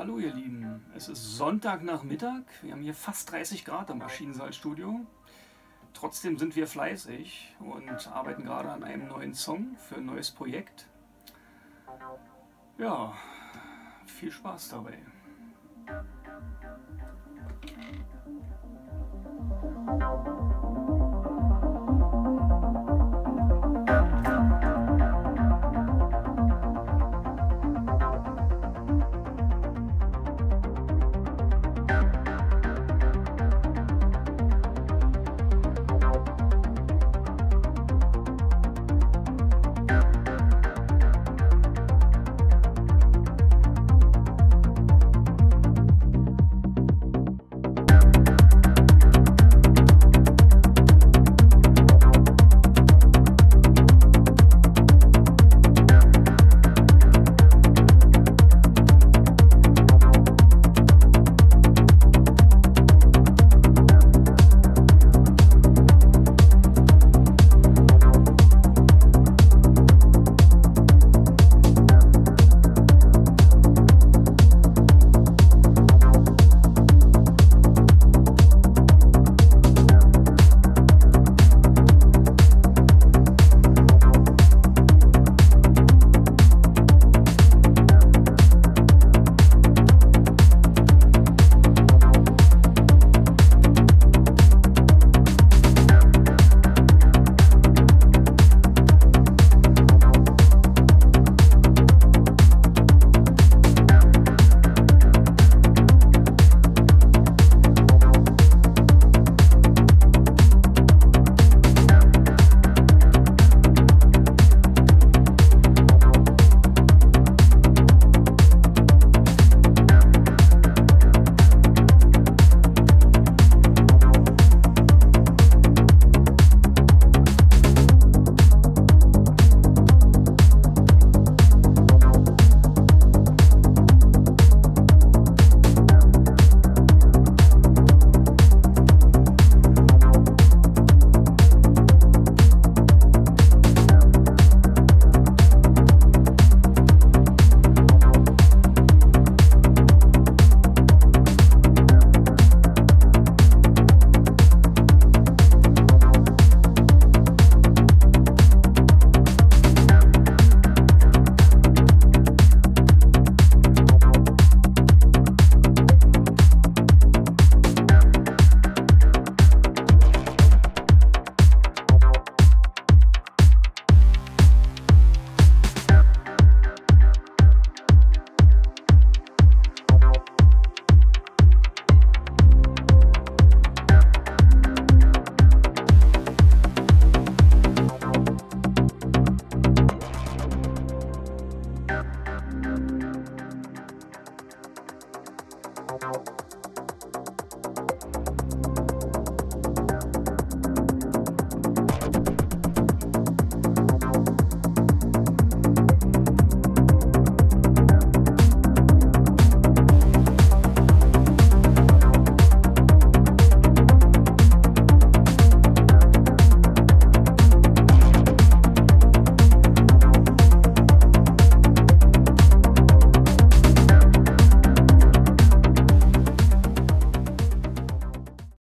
Hallo ihr Lieben, es ist Sonntagnachmittag, wir haben hier fast 30 Grad am Maschinensaalstudio. Trotzdem sind wir fleißig und arbeiten gerade an einem neuen Song für ein neues Projekt. Ja, viel Spaß dabei.